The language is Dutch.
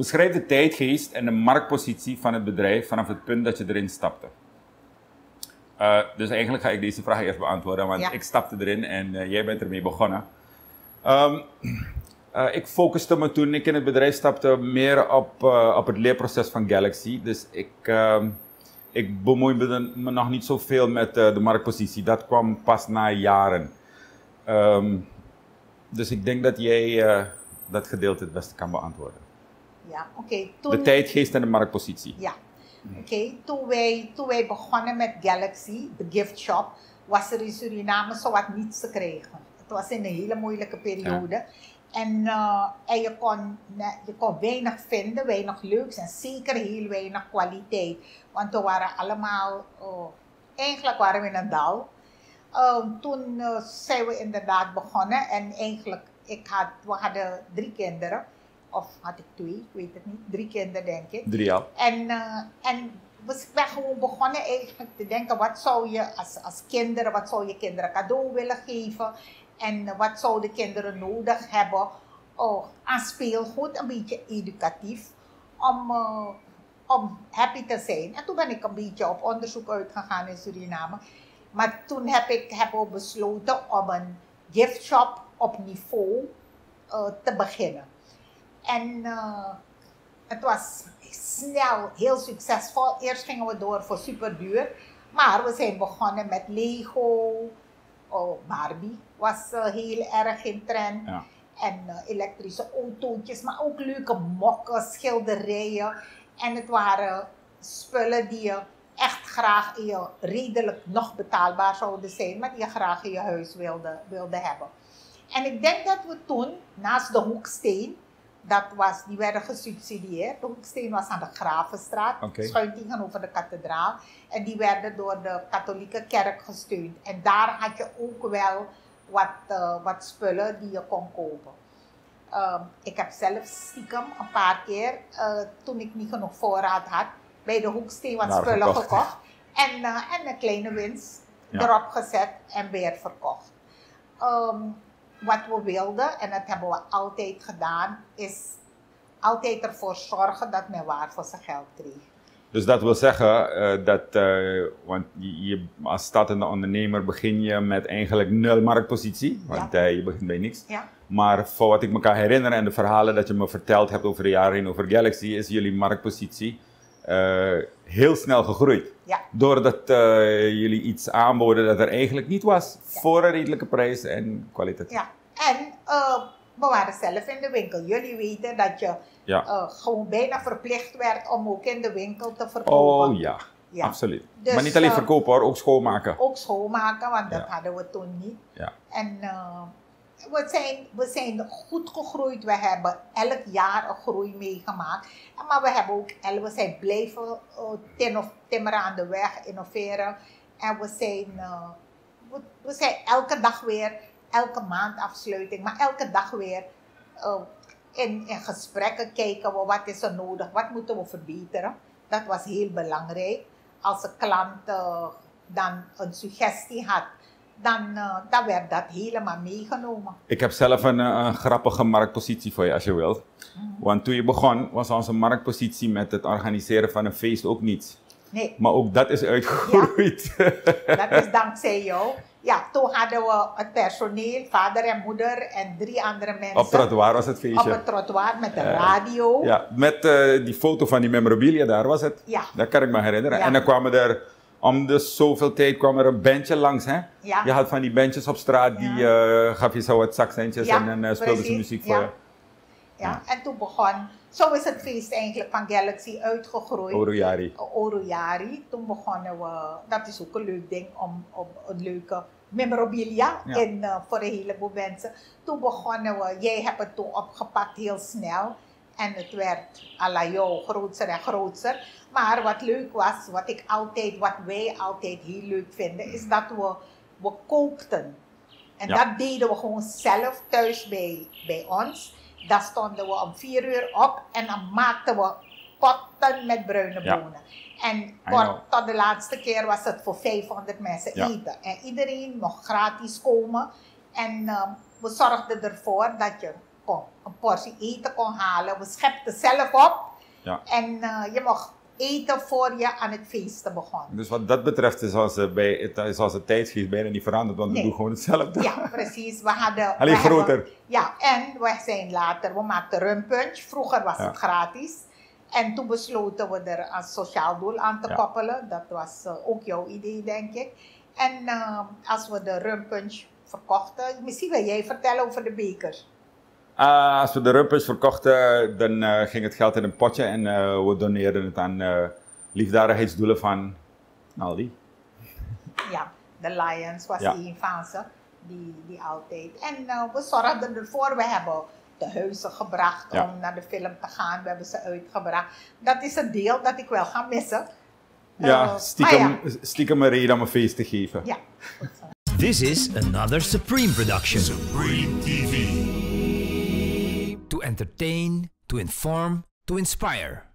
Beschrijf de tijdgeest en de marktpositie van het bedrijf vanaf het punt dat je erin stapte. Uh, dus eigenlijk ga ik deze vraag eerst beantwoorden, want Ja. ik stapte erin en eh, jij bent ermee begonnen. Ehm, eh, ik focuste me toen ik in het bedrijf stapte meer op, eh, op het leerproces van Galaxy. Dus ik, ehm, ik bemoeide me nog niet zoveel met eh, de marktpositie. Dat kwam pas na jaren. Ehm, dus ik denk dat jij eh, dat gedeelte het beste kan beantwoorden. Ja, oké. Toen... De tijdgeest en de marktpositie. Ja. Oké, toen, wij, toen wij begonnen met Galaxy, de gift shop, was er in Suriname zowat niets te krijgen. Het was in een hele moeilijke periode. En, eh, en je, kon, je kon weinig vinden, weinig leuks en zeker heel weinig kwaliteit. Want we waren allemaal, eh, eigenlijk waren we in een dal. Eh, toen eh, zijn we inderdaad begonnen en eigenlijk, ik had, we hadden drie kinderen. Of had ik twee, ik weet het niet. Drie kinderen denk ik. Drie jaar. En, eh, en we zijn gewoon begonnen eigenlijk te denken, wat zou je als, als kinderen, wat zou je kinderen cadeau willen geven? En wat zouden kinderen nodig hebben oh, aan speelgoed, een beetje educatief, om, eh, om happy te zijn. En toen ben ik een beetje op onderzoek uitgegaan in Suriname. Maar toen heb ik heb ook besloten om een gift shop op niveau eh, te beginnen. En eh, het was snel heel succesvol. Eerst gingen we door voor super duur. Maar we zijn begonnen met Lego. Oh, Barbie was eh, heel erg in trend. Ja. En eh, elektrische autootjes, maar ook leuke mokken, schilderijen. En het waren spullen die je echt graag in je redelijk nog betaalbaar zouden zijn, maar die je graag in je huis wilde, wilde hebben. En ik denk dat we toen, naast de hoeksteen, dat was, die werden gesubsidieerd. De hoeksteen was aan de Gravenstraat, schuin tegenover de kathedraal. En die werden door de katholieke kerk gesteund. En daar had je ook wel wat, eh, wat spullen die je kon kopen. Ehm, ik heb zelf stiekem een paar keer, eh, toen ik niet genoeg voorraad had, bij de hoeksteen wat spullen gekocht. En, eh, en een kleine winst Ja. erop gezet en weer verkocht. Ehm, wat we wilden, en dat hebben we altijd gedaan, is altijd ervoor zorgen dat men waar voor zijn geld kreeg. Dus dat wil zeggen eh, dat, eh, want je, als startende ondernemer begin je met eigenlijk nul marktpositie, want eh, je begint bij niks. Ja. Maar voor wat ik me kan herinneren en de verhalen dat je me verteld hebt over de jaren heen over Galaxy, is jullie marktpositie heel snel gegroeid. Ja. Doordat eh, jullie iets aanboden dat er eigenlijk niet was, Ja. voor een redelijke prijs en kwaliteit. Ja, en eh, we waren zelf in de winkel. Jullie weten dat je Ja. eh, gewoon bijna verplicht werd om ook in de winkel te verkopen. Oh ja, Ja. absoluut. Dus, maar niet alleen verkopen hoor, ook schoonmaken. Ook schoonmaken, want dat hadden we toen niet. Ja. En we, zijn, we zijn goed gegroeid. We hebben elk jaar een groei meegemaakt. Maar we, hebben ook, we zijn blijven eh, timmeren aan de weg, innoveren. En we zijn, we, we zijn elke dag weer, elke maand afsluiting, maar elke dag weer eh, in, in gesprekken kijken we wat is er nodig, wat moeten we verbeteren. Dat was heel belangrijk. Als een klant eh, dan een suggestie had, dan, eh, dan werd dat helemaal meegenomen. Ik heb zelf een, eh, een grappige marktpositie voor je als je wilt. Want toen je begon was onze marktpositie met het organiseren van een feest ook niets. Nee, Maar ook dat is uitgegroeid. dat is dankzij jou. Ja, toen hadden we het personeel, vader en moeder en drie andere mensen. Op trottoir was het Op feestje. het trottoir met de Eh, radio. Ja, met die foto van die memorabilia daar was het. Ja. Dat kan ik me herinneren. Ja. En dan kwamen er, om de zoveel tijd kwam er een bandje langs. Hè? Ja. Je had van die bandjes op straat, die eh, gaf je zo wat zakcentjes en dan eh, speelden ze muziek voor Ja. je. Ja, en toen begon, zo is het feest eigenlijk van Galaxy uitgegroeid. Orojari. Toen begonnen we, dat is ook een leuk ding om, om een leuke memorabilia Ja. in, eh, voor een heleboel mensen. Toen begonnen we, jij hebt het toen opgepakt heel snel. En het werd à la jou groter en groter. Maar wat leuk was, wat ik altijd, wat wij altijd heel leuk vinden, is dat we, we kookten. En Ja. dat deden we gewoon zelf thuis bij, bij ons. Daar stonden we om vier uur op en dan maakten we potten met bruine Ja. bonen. En kort tot de laatste keer was het voor 500 mensen Ja. eten. En iedereen mocht gratis komen. En ehm, we zorgden ervoor dat je een portie eten kon halen. We schepten zelf op. Ja. En uh, je mocht eten voor je aan het feesten begon. Dus wat dat betreft is onze, bij, is onze tijdgeest bijna niet veranderd, want Nee. we doen gewoon hetzelfde. Ja, precies. We hadden. Alleen we hebben- groter. ja, en we zijn later, we maakten rumpunch. Vroeger was Ja. het gratis. En toen besloten we er een sociaal doel aan te Ja. koppelen. Dat was eh, ook jouw idee, denk ik. En eh, als we de rumpunch verkochten, misschien wil jij vertellen over de bekers. Ah, als we de rumpers verkochten, dan eh, ging het geld in een potje en eh, we doneerden het aan eh, liefdadigheidsdoelen van Aldi. Ja, de Lions was Ja. een van ze. Die, die altijd. En we zorgden ervoor, we hebben de huizen gebracht Ja. om naar de film te gaan. We hebben ze uitgebracht. Dat is een deel dat ik wel ga missen. Ja, stiekem, maar stiekem een reden om een feest te geven. Ja. This is another Supreme production. Supreme TV. To entertain, to inform, to inspire.